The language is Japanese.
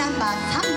ナンバー3